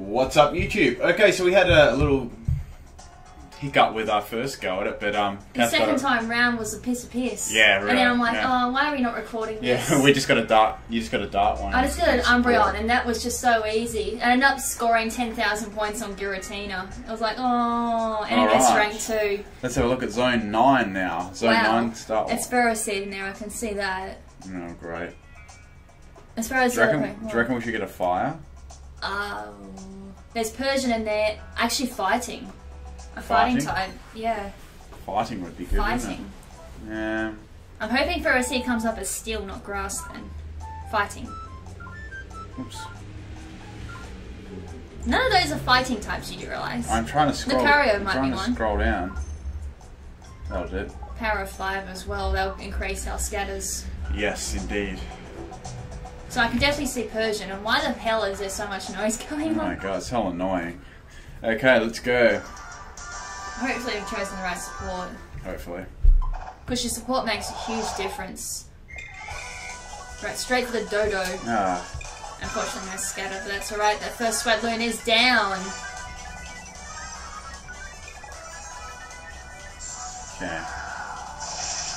What's up, YouTube? Okay, so we had a little hiccup with our first go at it, but um, The Kath got second time round was a piece of piss. Yeah, And then I'm like, yeah. oh, why are we not recording this? Yeah, we just got a dart. You just got a dart one. I just got an Umbreon, and that was just so easy. I ended up scoring 10,000 points on Giratina. I was like, oh, and MS Alright. rank 2. Let's have a look at Zone Nine now. Zone Wow. Nine start. It's Ferroseed in there, I can see that. Oh, great. As far as Do you, reckon, do you reckon we should get a fire? Um, there's Persian in there, actually fighting. A fighting, Fighting? type, yeah, Fighting would be good. fighting. it? Yeah. I'm hoping for Ferroseed comes up as steel, not grass then. Fighting. Oops. None of those are fighting types, you do realise? I'm trying to scroll. Lucario I'm might trying be to one. scroll down. That'll do. it. Power of 5 as well, they'll increase our scatters. Yes, indeed. So I can definitely see Persian, and why the hell is there so much noise going on? Oh my god, it's hell annoying. Okay, let's go. Hopefully I've chosen the right support. Hopefully. Because your support makes a huge difference. Right, straight to the Dodo. Ah, Unfortunately no scatter, but that's alright. That first Swadloon is down. okay.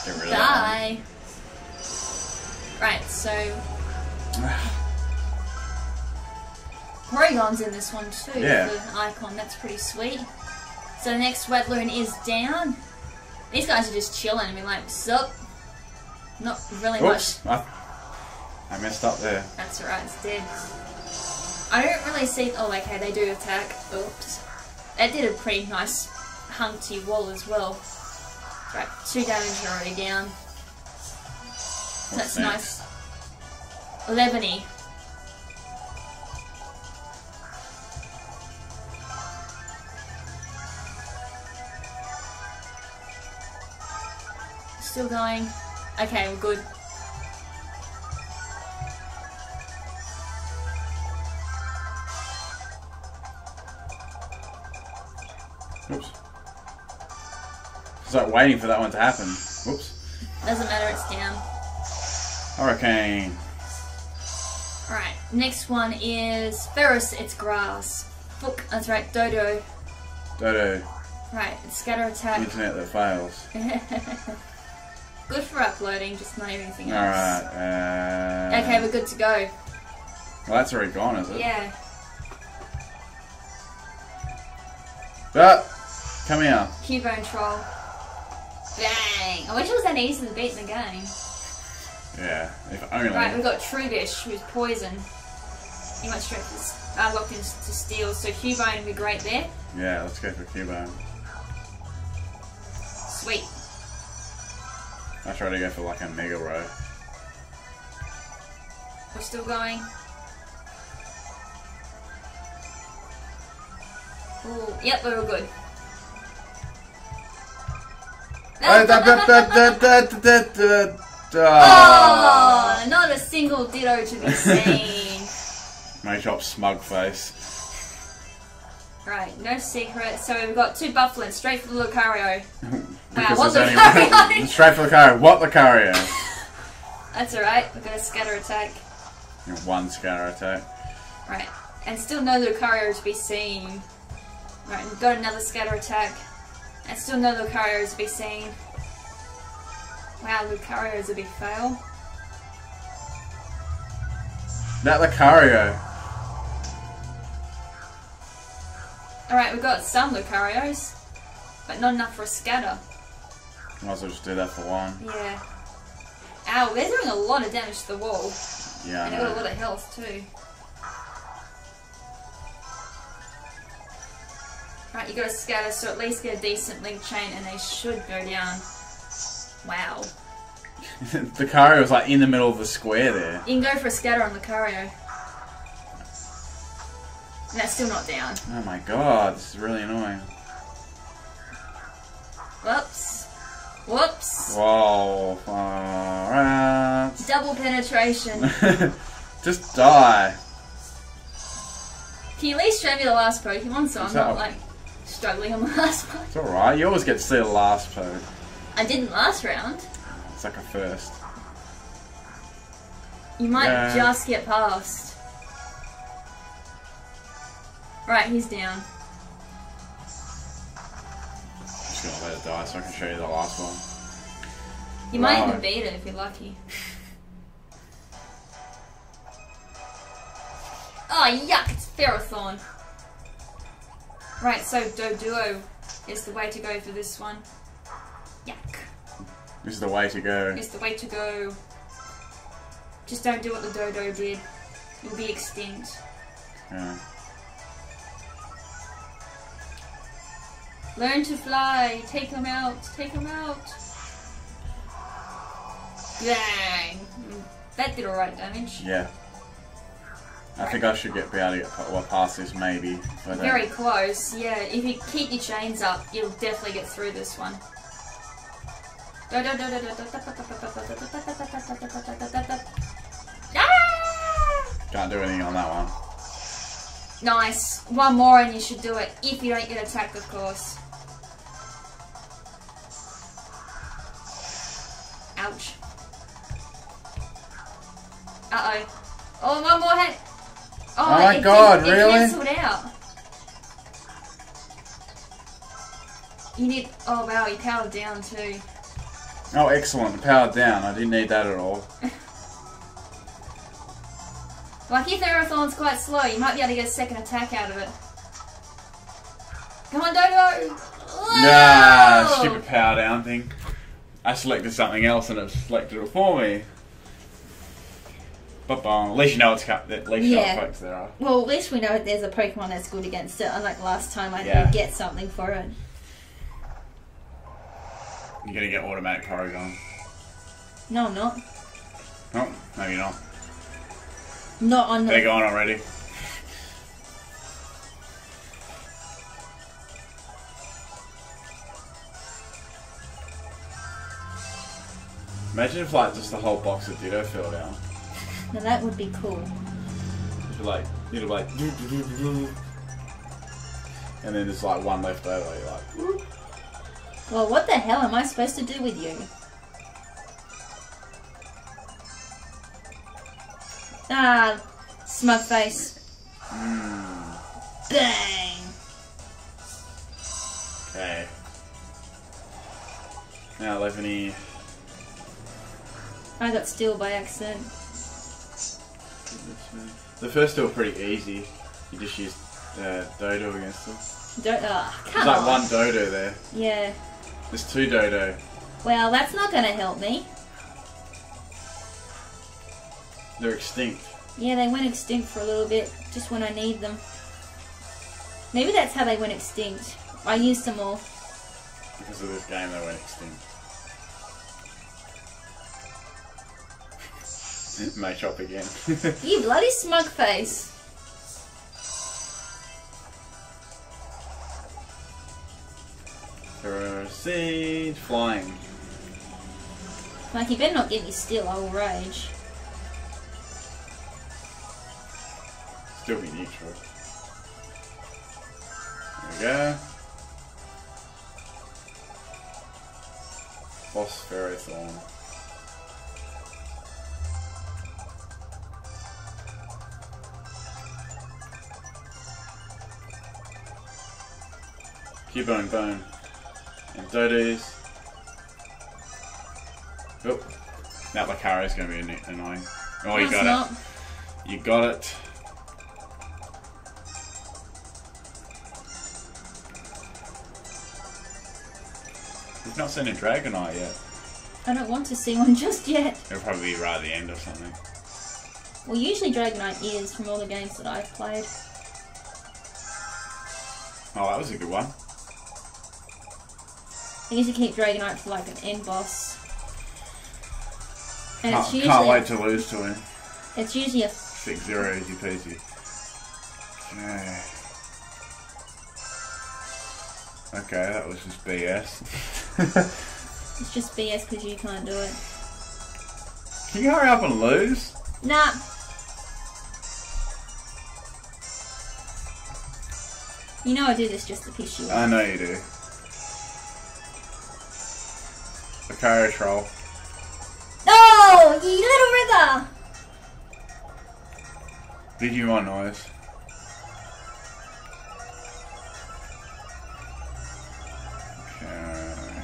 Get rid Die. Right, so. Porygon's in this one too. Yeah. The icon, that's pretty sweet. So the next Swadloon is down. These guys are just chilling and be like, sup? Not really much I, I messed up there. That's alright, it's dead. I don't really see. Oh, okay, they do attack. Oops. That did a pretty nice hunty wall as well. Right, two damage already down. That's next? nice. 11. Still going. Okay, we're good. Oops. It's like waiting for that one to happen. Whoops. Doesn't matter, it's down. Hurricane. Next one is Ferris, it's grass. Book, that's right, Dodo. Dodo. Right, it's scatter attack. Internet that fails. good for uploading, just not anything else. Alright. Uh, Okay, we're good to go. Well, that's already gone, is it? Yeah. Ah! Come here. Cubone Troll. Bang! I wish it was that easy to beat in the game. Yeah, if only. Right, we've got Trubbish, who's poison you want strength is uh, locked into steel, so Cubone would be great there. Yeah, let's go for Cubone. Sweet. I try to go for like a mega row. We're still going. Ooh, yep, we're all good. oh, not a single ditto to be seen. Machop smug face. right, no secret. So we've got two Bouffalants straight for the Lucario. Because what Lucario? straight for Lucario. What Lucario? That's alright, we've got a scatter attack. One scatter attack. Right, and still no Lucario to be seen. Right, we've got another scatter attack. And still no Lucario to be seen. Wow, Lucario is a big fail. That Lucario. Alright, we've got some Lucarios, but not enough for a scatter. Might as well just do that for one. Yeah. Ow, they're doing a lot of damage to the wall. Yeah, And they've got a lot of health too. Right, you got a scatter, so at least get a decent link chain and they should go down. Wow. Lucario was like in the middle of the square there. You can go for a scatter on Lucario. And that's still not down. Oh my god, this is really annoying. Whoops. Whoops. Whoa, alright. Double penetration. Just die. Can you at least show me the last Pokemon so I'm not like struggling on the last one? It's alright, you always get to see the last poke. I didn't last round. It's like a first. You might Yeah. just get past. Right, he's down. Just gonna let it die so I can show you the last one. You might Right. even beat it if you're lucky. Oh, yuck, it's Ferrothorn. Right, so Doduo is the way to go for this one. Yuck. This is the way to go. It's the way to go. Just don't do what the Dodo did. You'll be extinct. Yeah. Learn to fly. Take them out. Take them out. Bang. Mm, That did alright damage. Yeah. I think I should get be able to get well, past this maybe. I don't- Very close. Yeah, if you keep your chains up, you'll definitely get through this one. Ah! Can't do anything on that one. Nice. One more and you should do it. If you don't get attacked, of course. Ouch. Uh-oh. Oh, one more hit. Oh, Oh my it, God, it, it really? cancelled out. You need... Oh, wow, you powered down too. Oh, excellent. Powered down. I didn't need that at all. Lucky Ferrothorn's quite slow. You might be able to get a second attack out of it. Come on, Dodo! Nah, stupid power down thing. I selected something else and it selected it for me. But at least you know it's cut. At least you know Yeah. what folks there are. Well, at least we know there's a Pokemon that's good against it. Unlike last time, I Yeah. did get something for it. You're gonna get automatic Porygon. No, I'm not. Oh, maybe not. Not on They're the. gone already. Imagine if like just the whole box of Ditto fell down. Now that would be cool. It'd be like it'd be like and then there's like one left over, you're like Well, what the hell am I supposed to do with you? Ah, smug face. hmm, Bang! okay. Now Levany I got steel by accident. The first two are pretty easy. You just use uh, Dodo against them. Don't. Ah, There's come like on. one Dodo there. Yeah. There's two Dodo. Well, that's not gonna help me. They're extinct. Yeah, they went extinct for a little bit, just when I need them. Maybe that's how they went extinct. I used them all. Because of this game, they went extinct. Make up again. You bloody smug face. Proceed flying. Like, you better not get me still, I will rage. Still be neutral. There we go. Boss Ferrothorn. Cubone Bone. And Dodos. Oh. Now Lucario's gonna be annoying. Oh, you No, got it's it. You got it. We've not seen a Dragonite yet. I don't want to see one just yet. It'll probably be right at the end or something. Well, usually Dragonite is from all the games that I've played. Oh, that was a good one. I usually keep Dragonite for like an end boss. And Can't, it's usually can't wait to lose to him. it's usually a Six zero easy peasy. Okay. Okay, that was just BS. it's just BS because you can't do it. Can you hurry up and lose? Nah. You know I do this just to piss you off. I know you do. A tire troll. No, ye little river! want noise. Okay.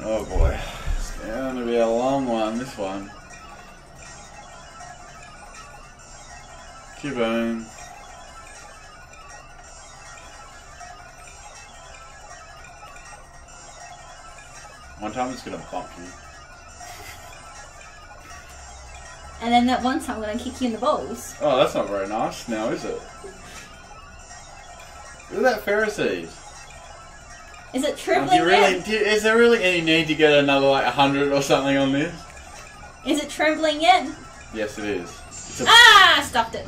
Oh boy. It's going to be a long one, this one. Cubone. Time it's gonna bump you. And then that one time when gonna kick you in the balls. Oh, that's not very nice now, is it? Look at that Ferroseed. Is it you really, yet? do, is there really any need to get another like 100 or something on this? Is it trembling yet? Yes, it is. A, Ah! Stuffed it.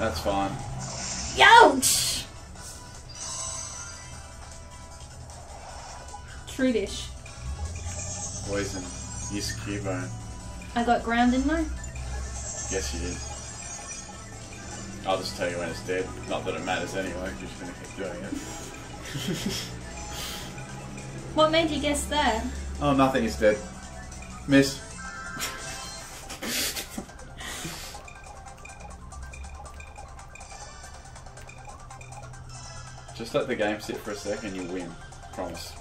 That's fine. Ouch! Trubbish. Poison. Use Cubone. I got ground, didn't I? Yes, you did. I'll just tell you when it's dead. Not that it matters anyway, you're just gonna keep doing it. What made you guess that? oh, nothing is dead. Miss. just let the game sit for a second, you win. Promise.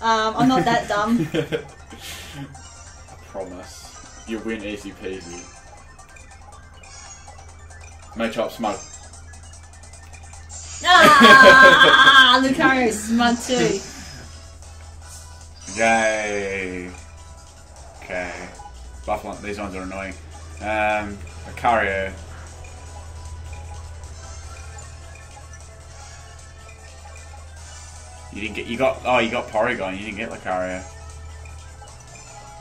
Um, I'm not that dumb. I promise. You win easy peasy. Machop smug. No! Ah! Lucario's smug too. Yay. Okay. Buffalo, these ones are annoying. Um, Lucario. You didn't get, you got, oh, you got Porygon, you didn't get Lucario.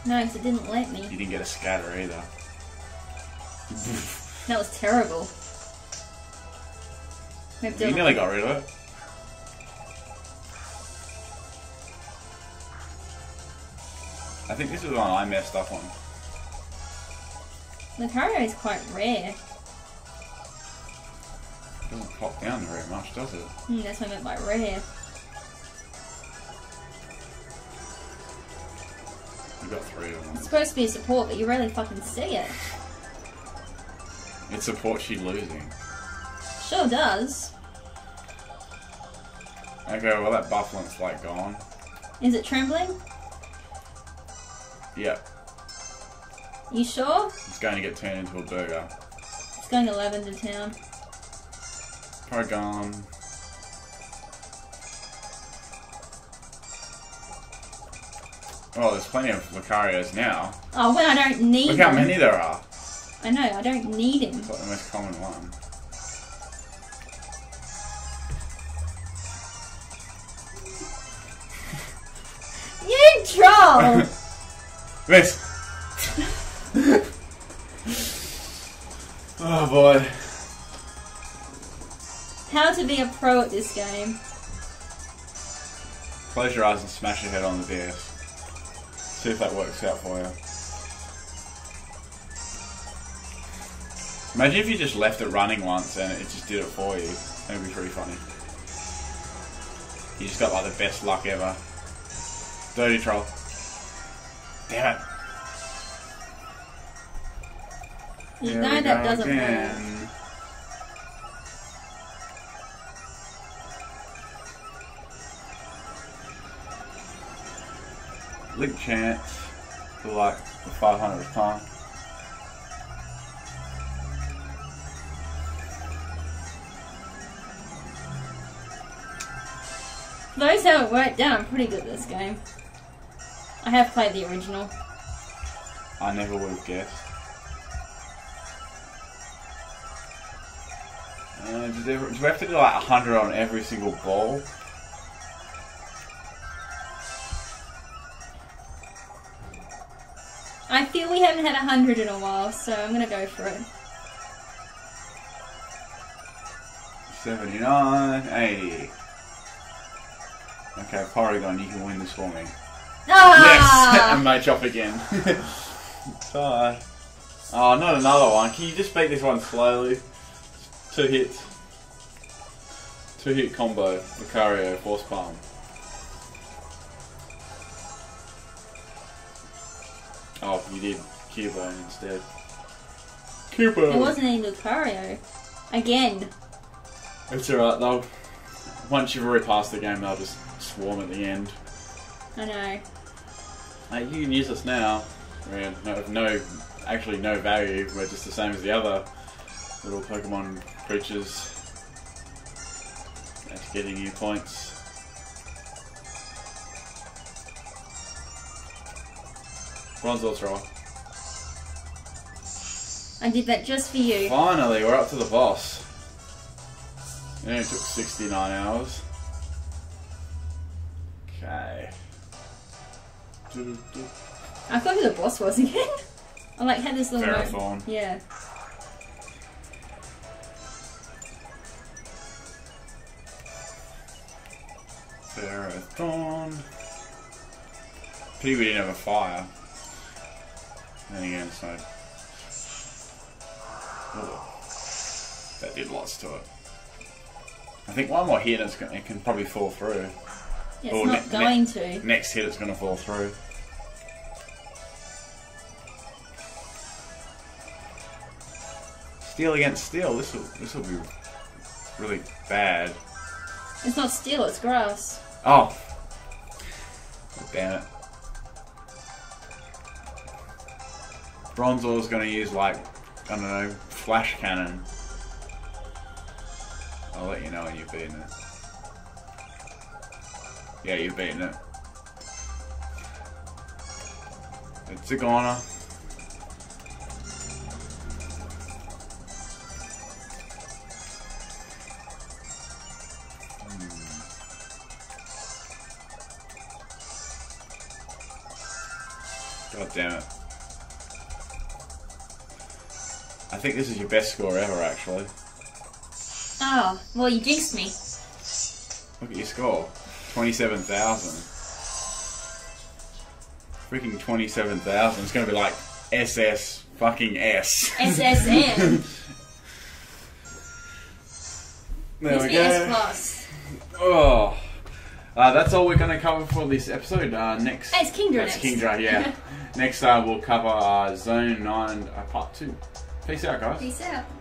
No, 'cause it didn't let me. You didn't get a Scatter either. That was terrible. Maybe You nearly got rid of it. I think this is the one I messed up on. Lucario is quite rare. It doesn't pop down very much, does it? Hmm, that's what I meant by rare. Got three of them. It's supposed to be a support, but you rarely fucking see it. It supports you losing. Sure does. Okay, well that Bouffalant's like gone. Is it trembling? Yep, You sure? it's going to get turned into a burger. It's going to Lavender Town. Porygon. Oh, there's plenty of Lucarios now. Oh, well, I don't need Look how many there are. I know, I don't need him. It's like the most common one. You troll! Miss! oh boy. How to be a pro at this game. Close your eyes and smash your head on the DS. See if that works out for you. Imagine if you just left it running once and it just did it for you. That would be pretty funny. You just got like the best luck ever. Dirty troll. Damn it. You know that doesn't work. Link chance for like the 500th time. Those who haven't worked out, I'm pretty good at this game. I have played the original. I never would have guessed. Uh, do, they, do we have to do like 100 on every single ball? Haven't had a hundred in a while, so I'm gonna go for it. 79, 80. Okay, Porygon, you can win this for me. Yes! Ah! and match up again. Bye. Oh, not another one. Can you just beat this one slowly? Two hits. Two hit combo. Lucario, Force Palm. Oh, you did Cubone instead. Cubone! It wasn't any Lucario. Again. It's alright though. Once you've already passed the game, they'll just swarm at the end. I know. Uh, you can use us now. We're no, no, actually no value. We're just the same as the other little Pokemon creatures. That's getting you points. Bronzor thrower. I did that just for you. Finally, we're up to the boss. It only took 69 hours. Okay. I thought who the boss was again. I like had this little. Ferrothorn. Yeah. Ferrothorn. Pity we didn't have a fire. Then again, so. Ooh. That did lots to it. I think one more hit gonna, it can probably fall through. yeah it's Oh, not going to. Next hit it's gonna fall through. Steel against steel. This will this will be really bad. It's not steel, it's grass. Oh, damn it! Bronzor's gonna use like I don't know flash cannon. I'll let you know when you've beaten it. Yeah, you've beaten it. It's a goner. Think this is your best score ever, actually. Oh, well, you jinxed me. Look at your score 27,000. Freaking 27,000. It's gonna be like SS fucking S. SSN. there Needs we to go. plus. Oh. Uh, that's all we're going to cover for this episode. Uh, next, Hey, it's Kingdra That's next. Kingdra, yeah. next, uh, we'll cover uh, Zone 9 uh, Part 2. Peace out, guys. Peace out.